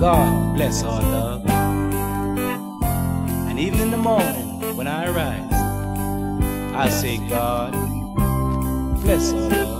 God bless our love. And even in the morning when I rise, I say, God bless our love.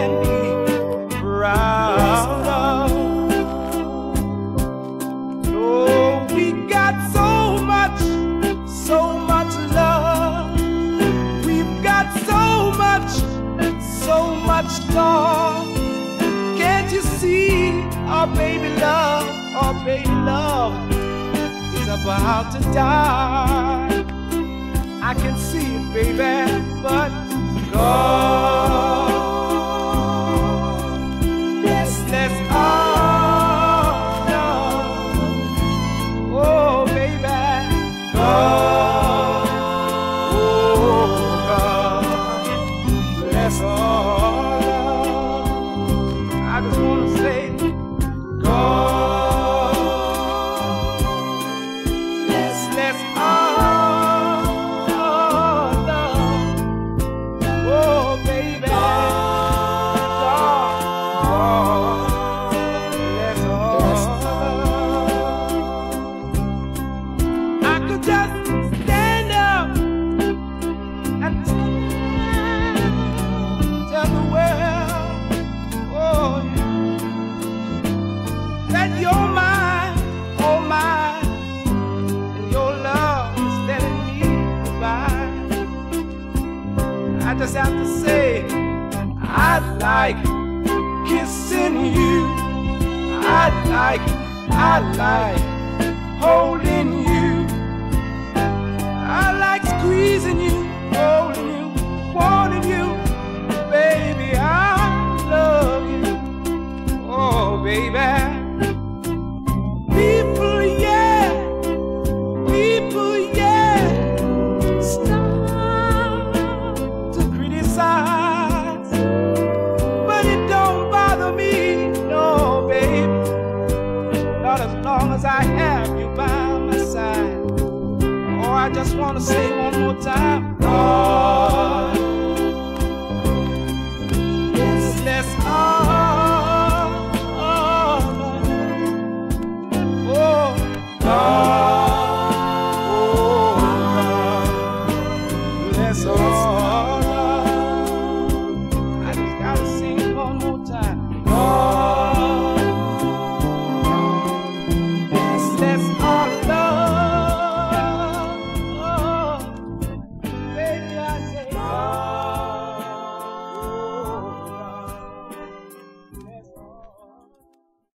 much love. Can't you see our baby love, our baby love is about to die? I can see it, baby, but God love. Oh, oh just have to say, I like kissing you. I'd like, I'd like holding you. I like squeezing you, holding you, wanting you. Baby, I love you. Oh, baby. want to say one more time, Lord. Yes, that's all. Oh, Lord. Oh, Lord. Bless all.